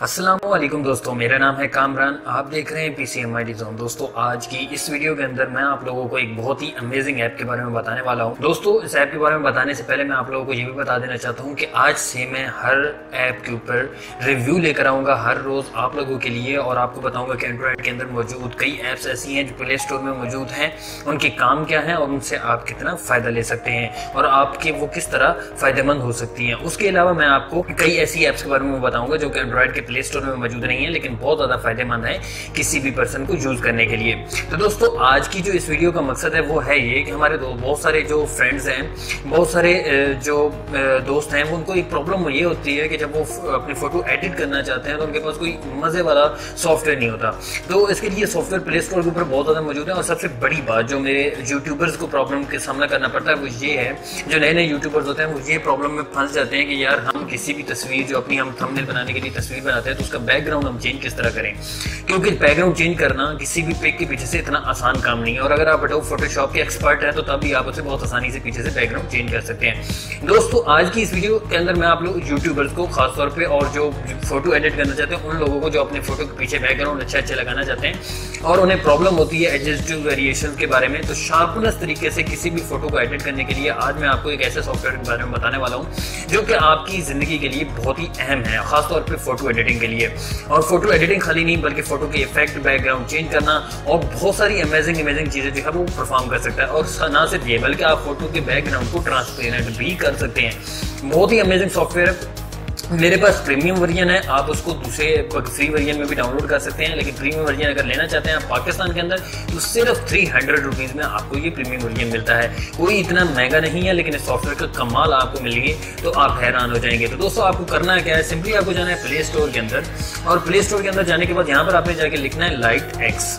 असलम दोस्तों, मेरा नाम है कामरान। आप देख रहे हैं पीसी एम आई जोन दोस्तों, आज की इस वीडियो के अंदर मैं आप लोगों को एक बहुत ही अमेजिंग ऐप के बारे में बताने वाला हूँ। दोस्तों, इस ऐप के बारे में बताने से पहले मैं आप लोगों को ये भी बता देना चाहता हूँ कि आज से मैं हर ऐप के ऊपर रिव्यू लेकर आऊँगा हर रोज आप लोगों के लिए और आपको बताऊँगा कि एंड्रॉइड के अंदर मौजूद कई ऐप्स ऐसी हैं जो प्ले स्टोर में मौजूद हैं। उनके काम क्या है और उनसे आप कितना फ़ायदा ले सकते हैं और आपके वो किस तरह फ़ायदेमंद हो सकती हैं। उसके अलावा मैं आपको कई ऐसी ऐप्स के बारे में बताऊँगा जो कि एंड्रॉइड के प्ले स्टोर में मौजूद नहीं है, लेकिन बहुत ज़्यादा फ़ायदेमंद है किसी भी पर्सन को यूज़ करने के लिए। तो दोस्तों, आज की जो इस वीडियो का मकसद है, वो है ये कि हमारे बहुत सारे जो फ्रेंड्स हैं, बहुत सारे जो दोस्त हैं उनको एक प्रॉब्लम ये होती है कि जब वो अपनी फ़ोटो एडिट करना चाहते हैं तो उनके पास कोई मज़े वाला सॉफ्टवेयर नहीं होता। तो इसके लिए सॉफ्टवेयर प्ले स्टोर के ऊपर बहुत ज़्यादा मौजूद है, और सबसे बड़ी बात जो मेरे यूट्यूबर्स को प्रॉब्लम का सामना करना पड़ता है, वो ये है, जो नए नए यूट्यूबर्स होते हैं, वो ये प्रॉब्लम में फंस जाते हैं कि यार, हम किसी भी तस्वीर, जो अपनी हम थंबनेल बनाने के लिए तस्वीर बनाते हैं तो उसका बैकग्राउंड हम चेंज किस तरह करें? क्योंकि बैकग्राउंड चेंज करना किसी भी पिक के पीछे से इतना आसान काम नहीं है। और अगर आप एडोब फोटोशॉप के एक्सपर्ट हैं तो तब भी आप उसे बहुत आसानी से पीछे से बैकग्राउंड चेंज कर सकते हैं। दोस्तों, आज की इस वीडियो के अंदर मैं आप लोग यूट्यूबर्स को खासतौर पर और जो फ़ोटो एडिट करना चाहते हैं, उन लोगों को जो अपने फ़ोटो के पीछे बैकग्राउंड अच्छे अच्छे लगाना चाहते हैं, और उन्हें प्रॉब्लम होती है एडजस्टिव वेरिएशन के बारे में तो शार्पनेस तरीके से किसी भी फ़ोटो को एडिट करने के लिए आज मैं आपको एक ऐसे सॉफ्टवेयर के बारे में बताने वाला हूँ, जो कि आपकी ज़िंदगी के लिए बहुत ही अहम है, खासतौर पर फ़ोटो एडिटिंग के लिए। और फ़ोटो एडिटिंग खाली नहीं, बल्कि फ़ोटो के इफ़ेक्ट बैकग्राउंड चेंज करना और बहुत सारी अमेजिंग अमेजिंग चीज़ें जो है वो परफॉर्म कर सकता है। और ना सिर्फ़ ये, बल्कि आप फ़ोटो के बैकग्राउंड को ट्रांसपेरेंट भी कर सकते हैं। बहुत ही अमेजिंग सॉफ्टवेयर है। मेरे पास प्रीमियम वर्जन है, आप उसको दूसरे फ्री वर्जन में भी डाउनलोड कर सकते हैं, लेकिन प्रीमियम वर्जन अगर लेना चाहते हैं आप पाकिस्तान के अंदर तो सिर्फ़ थ्री हंड्रेड रुपीज़ में आपको ये प्रीमियम वर्जन मिलता है। कोई इतना महँगा नहीं है, लेकिन इस सॉफ्टवेयर का कमाल आपको मिलेगी तो आप हैरान हो जाएँगे। तो दोस्तों, आपको करना है क्या है? सिंपली आपको जाना है प्ले स्टोर के अंदर, और प्ले स्टोर के अंदर जाने के बाद यहाँ पर आपने जाके लिखना है लाइट एक्स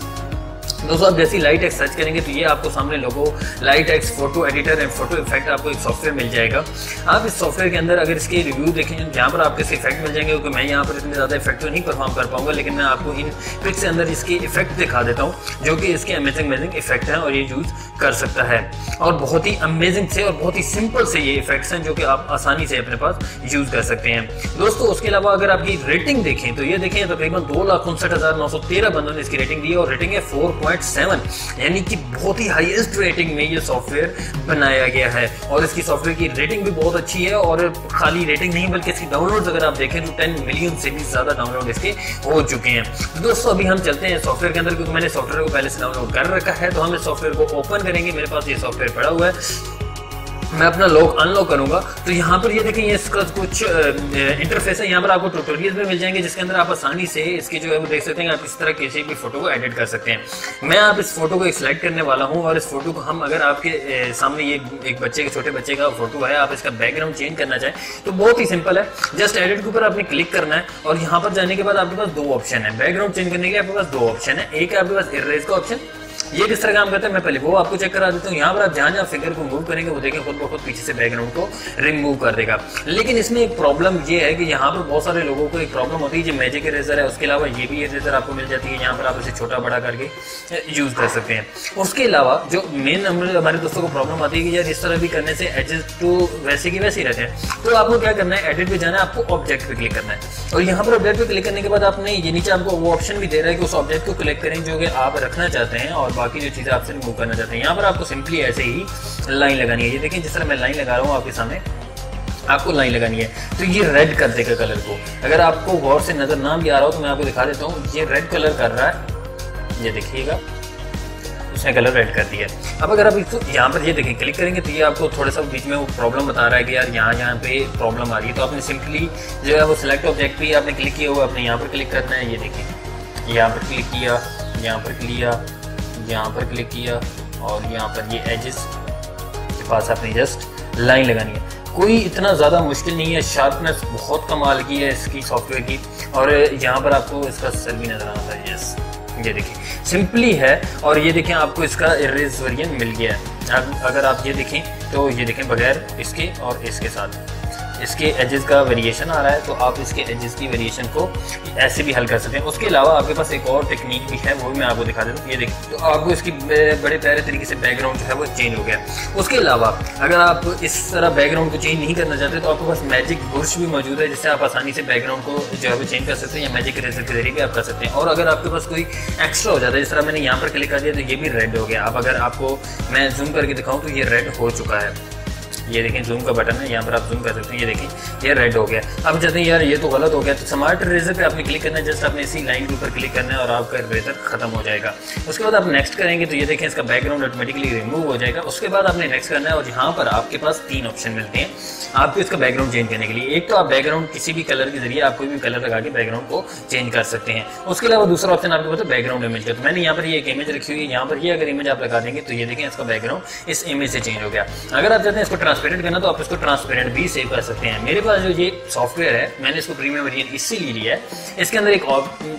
दोस्तों आप जैसी लाइट एक्स सर्च करेंगे तो ये आपको सामने logo light X photo editor and photo effect आपको एक सॉफ्टवेयर मिल जाएगा। आप इस सॉफ्टवेयर के अंदर अगर इसके रिव्यू देखें, जहाँ पर आपके इसके इफ़ेक्ट मिल जाएँगे क्योंकि मैं यहाँ पर इतने ज़्यादा इफ़ेक्ट तो नहीं परफॉर्म कर पाऊँगा, लेकिन मैं आपको इन पिक के अंदर इसके इफ़ेक्ट दिखा देता हूँ, जो कि इसके अमेजिंग अमेजिंग इफ़ेक्ट हैं और ये यूज़ कर सकता है। और बहुत ही अमेजिंग से और बहुत ही सिंपल से ये इफेक्ट्स हैं, जो कि आप आसानी से अपने पास यूज़ कर सकते हैं। दोस्तों, उसके अलावा अगर आपकी रेटिंग देखें तो ये देखें, तकरीबन दो लाख उनसठ हज़ार नौ सौ तेरह बंदों ने इसकी रेटिंग दी है और रेटिंग है फोर पॉइंट सेवन यानी कि बहुत ही हाईएस्ट रेटिंग में ये सॉफ्टवेयर बनाया गया है। और इसकी सॉफ्टवेयर की रेटिंग भी बहुत अच्छी है और खाली रेटिंग नहीं, बल्कि इसकी डाउनलोड अगर आप देखें तो टेन मिलियन से भी ज़्यादा डाउनलोड इसके हो चुके हैं। तो दोस्तों, अभी हम चलते हैं सॉफ्टवेयर के अंदर, क्योंकि मैंने सॉफ्टवेयर को पहले से डाउनलोड कर रखा है तो हम इस सॉफ्टवेयर को ओपन करेंगे। मेरे पास ये सॉफ्टवेयर पड़ा हुआ है। मैं अपना लॉक अनलॉक करूँगा। तो यहाँ पर ये देखें, ये इसका कुछ इंटरफेस है। यहाँ पर आपको ट्यूटोरियल भी मिल जाएँगे, जिसके अंदर आप आसानी से इसके जो है वो देख सकते हैं, आप इस तरह किसी भी फ़ोटो को एडिट कर सकते हैं। मैं आप इस फ़ोटो को सिलेक्ट करने वाला हूँ, और इस फ़ोटो को हम अगर आपके सामने ये एक बच्चे के छोटे बच्चे का फ़ोटो है, आप इसका बैकग्राउंड चेंज करना चाहें तो बहुत ही सिंपल है। जस्ट एडिट के ऊपर आपने क्लिक करना है, और यहाँ पर जाने के बाद आपके पास दो ऑप्शन है। बैकग्राउंड चेंज करने के आपके पास दो ऑप्शन है। एक है आपके पास इरेज का ऑप्शन ये किस तरह काम करता है? मैं पहले वो आपको चेक करा देता हूँ। यहाँ पर आप जहाँ जहाँ फिगर को मूव करेंगे, वो देखें खुद ब खुद पीछे से बैकग्राउंड को रिमूव कर देगा। लेकिन इसमें एक प्रॉब्लम ये है कि यहाँ पर बहुत सारे लोगों को एक प्रॉब्लम होती है जो मैजिक इरेजर है, उसके अलावा ये भी इरेजर आपको मिल जाती है। यहाँ पर आप इसे छोटा बड़ा करके यूज़ कर सकते हैं। उसके अलावा जो मेन हमारे दोस्तों को प्रॉब्लम आती है कि यार इस तरह भी करने से एडजस्ट टू वैसे की वैसे ही रहते हैं। तो आपको क्या करना है? एडिट पे जाना है, आपको ऑब्जेक्ट पे क्लिक करना है। और यहाँ पर ऑब्जेक्ट पे क्लिक करने के बाद आपने ये नीचे आपको वो ऑप्शन भी दे रहा है कि उस ऑब्जेक्ट को क्लिक करें जो कि आप रखना चाहते हैं और बाकी जो चीज़ें आपसे रिमूव करना चाहते हैं, यहाँ पर आपको सिंपली ऐसे ही लाइन लगानी है। ये देखिए जिस तरह मैं लाइन लगा रहा हूँ आपके सामने, आपको लाइन लगानी है। तो ये रेड कर देगा कलर को। अगर आपको गौर से नज़र ना भी आ रहा हो तो मैं आपको दिखा देता हूँ, ये रेड कलर कर रहा है। ये देखिएगा, उसने कलर रेड कर दिया अब अगर आप इसको यहाँ पर ये देखें क्लिक करेंगे तो ये आपको थोड़ा सा बीच में वो प्रॉब्लम बता रहा है कि यार यहाँ यहाँ पे प्रॉब्लम आ रही है। तो आपने सिंपली जो है वो सिलेक्ट ऑब्जेक्ट भी आपने क्लिक किया हुआ आपने यहाँ पर क्लिक करना है। ये देखें, यहाँ पर क्लिक किया, यहाँ पर किया यहाँ पर क्लिक किया और यहाँ पर ये एजेस के पास आपने जस्ट लाइन लगानी है। कोई इतना ज़्यादा मुश्किल नहीं है शार्पनेस बहुत कमाल की है इसकी सॉफ्टवेयर की। और यहाँ पर आपको इसका सर भी नज़र आता है यस ये देखिए सिंपली है और ये देखें आपको इसका इरेज वेरियन मिल गया है। अगर आप ये देखें तो ये देखें बगैर इसके और इसके साथ। इसके एजेस का वेरिएशन आ रहा है तो आप इसके एजेस की वेरिएशन को ऐसे भी हल कर सकते हैं। उसके अलावा आपके पास एक और टेक्निक भी है, वो भी मैं आपको दिखा देता हूँ। ये देखिए तो आपको इसकी बड़े प्यारे तरीके से बैकग्राउंड जो है वो चेंज हो गया। उसके अलावा अगर आप इस तरह बैकग्राउंड को चेंज नहीं करना चाहते तो आपके पास मैजिक बुर्श भी मौजूद है, जिससे आप आसानी से बैकग्राउंड को जो है वो चेंज कर सकते हैं, या मैजिक रेजर के ज़रिए भी आप कर सकते हैं। और अगर आपके पास कोई एक्स्ट्रा हो जाता है, जिस तरह मैंने यहाँ पर क्लिक कर दिया तो ये भी रेड हो गया। अब अगर आपको मैं जूम करके दिखाऊँ तो ये रेड हो चुका है। ये देखें जूम का बटन है, यहाँ पर आप जूम कर सकते हैं, ये देखें, ये रेड हो गया। अब जैसे यार ये तो गलत हो गया तो स्मार्ट रेजर पे आपने क्लिक करना है जस्ट आपने इसी लाइन के ऊपर क्लिक करना है और आपका रेजर खत्म हो जाएगा। उसके बाद आप नेक्स्ट करेंगे तो ये देखें, इसका बैकग्राउंड ऑटोमेटिकली रिमूव हो जाएगा। उसके बाद आपने नेक्स्ट करना है और यहाँ पर आपके पास तीन ऑप्शन मिलते हैं। आपको इसका बैकग्राउंड चेंज करने के लिए, एक तो आप बैकग्राउंड किसी भी कलर के ज़रिए आप कोई भी कलर लगा के बैकग्राउंड को चेंज कर सकते हैं। उसके अलावा दूसरा ऑप्शन आपके पास बैकग्राउंड इमेज का तो मैंने यहाँ पर ये एक इमेज रखी हुई है, यहाँ पर ये अगर इमेज आप लगा देंगे तो ये देखें, इसका बैकग्राउंड इस इमेज से चेंज हो गया। अगर आप चाहते हैं इसको ट्रांसपेरेंट करना तो आप इसको ट्रांसपेरेंट भी सेव कर सकते हैं। मेरे पास जो ये सॉफ्टवेयर है, मैंने इसको प्रीमियम वर्जन इसीलिए लिया है। इसके अंदर एक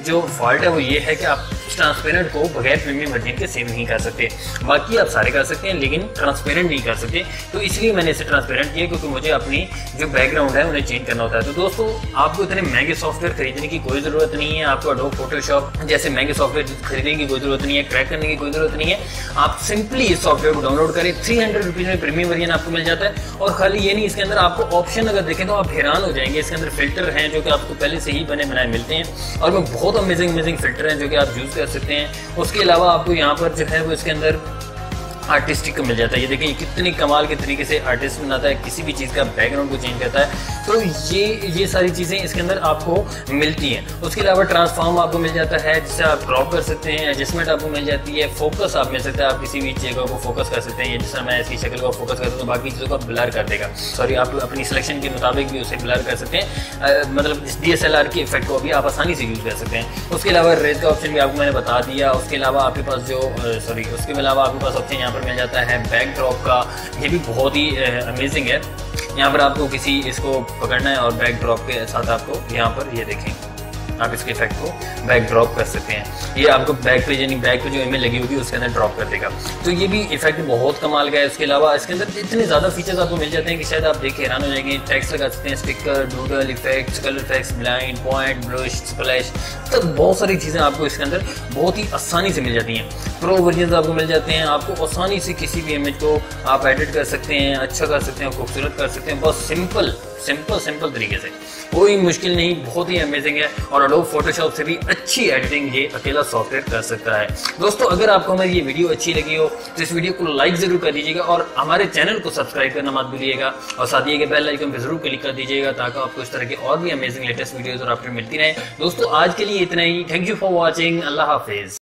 जो फॉल्ट है, वो ये है कि आप ट्रांसपेरेंट को बगैर प्रीमियम वर्जन के सेव नहीं कर सकते। बाकी आप सारे कर सकते हैं, लेकिन ट्रांसपेरेंट नहीं कर सकते। तो इसलिए मैंने इसे ट्रांसपेरेंट किया क्योंकि मुझे अपनी जो बैकग्राउंड है, उन्हें चेंज करना होता है। तो दोस्तों, आपको इतने महँगे सॉफ्टवेयर खरीदने की कोई ज़रूरत नहीं है। आपको अडोब फोटोशॉप जैसे महँगे सॉफ्टवेयर खरीदने की कोई ज़रूरत नहीं है क्रैक करने की कोई ज़रूरत नहीं है। आप सिंपली इस सॉफ्टवेयर को डाउनलोड करें। थ्री हंड्रेड रुपीज़ में प्रीमियम वर्जन आपको मिल जाता है। और खाली ये नहीं, इसके अंदर आपको ऑप्शन अगर देखें तो आप हैरान हो जाएँगे। इसके अंदर फ़िल्टर हैं जो कि आपको पहले से ही बने बनाए मिलते हैं। और वो बहुत अमेजिंग अमेजिंग फ़िल्टर हैं जो कि आप यूज़ कर सकते हैं। उसके अलावा आपको यहाँ पर जो है वो इसके अंदर आर्टिस्टिक मिल जाता है। ये देखिए कितनी कमाल के तरीके से आर्टिस्ट बनाता है, किसी भी चीज़ का बैकग्राउंड को चेंज करता है। तो ये ये सारी चीज़ें इसके अंदर आपको मिलती हैं। उसके अलावा ट्रांसफॉर्म आपको मिल जाता है, जिससे आप क्रॉप कर सकते हैं एडजस्टमेंट आपको मिल जाती है फोकस आप मिल सकता है, आप किसी भी जगह को फोकस कर सकते हैं। जिस मैं इसकी शक्ल को फोकस करता हूँ तो बाकी चीज़ों को ब्लर कर देगा। सॉरी आप अपनी सिलेक्शन के मुताबिक भी उसे ब्लर कर सकते हैं। मतलब इस डी की इफ़ेक्ट को भी आप आसानी से यूज़ कर सकते हैं। उसके अलावा रेज का ऑप्शन भी आपको मैंने बता दिया। उसके अलावा आपके पास जो सॉरी उसके अलावा आपके पास ऑप्शन यहाँ पर मिल जाता है बैक ड्रॉप का। ये भी बहुत ही अमेजिंग है। यहाँ पर आपको किसी इसको पकड़ना है और बैक ड्रॉप के साथ आपको यहाँ पर ये देखें आप इसके इफ़ेक्ट को बैक ड्रॉप कर सकते हैं। ये आपको बैक पे यानी बैक पे जो इमेज लगी होगी, उसके अंदर ड्रॉप कर देगा। तो ये भी इफ़ेक्ट बहुत कमाल का है। इसके अलावा इसके अंदर इतने ज़्यादा फीचर्स आपको मिल जाते हैं कि शायद आप देख के हैरान हो जाएँगे। टैक्स लगा सकते हैं sticker doodle effects colour effects blind point brush splash तो बहुत सारी चीज़ें आपको इसके अंदर बहुत ही आसानी से मिल जाती हैं। प्रो वर्जन आपको मिल जाते हैं। आपको आसानी से किसी भी इमेज को आप एडिट कर सकते हैं अच्छा कर सकते हैं, खूबसूरत कर सकते हैं। बहुत सिंपल सिंपल सिंपल तरीके से। कोई मुश्किल नहीं, बहुत ही अमेजिंग है। और अडोब फोटोशॉप से भी अच्छी एडिटिंग ये अकेला सॉफ्टवेयर कर सकता है। दोस्तों, अगर आपको हमारी ये वीडियो अच्छी लगी हो तो इस वीडियो को लाइक ज़रूर कर दीजिएगा और हमारे चैनल को सब्सक्राइब करना मत भूलिएगा और साथ ही बेल आइकन पर ज़रूर क्लिक कर दीजिएगा ताकि आपको इस तरह की और भी अमेजिंग लेटेस्ट वीडियोज़ और अपडेट मिलती रहे। दोस्तों, आज के लिए इतना ही। थैंक यू फॉर वॉचिंग अल्लाह हाफिज।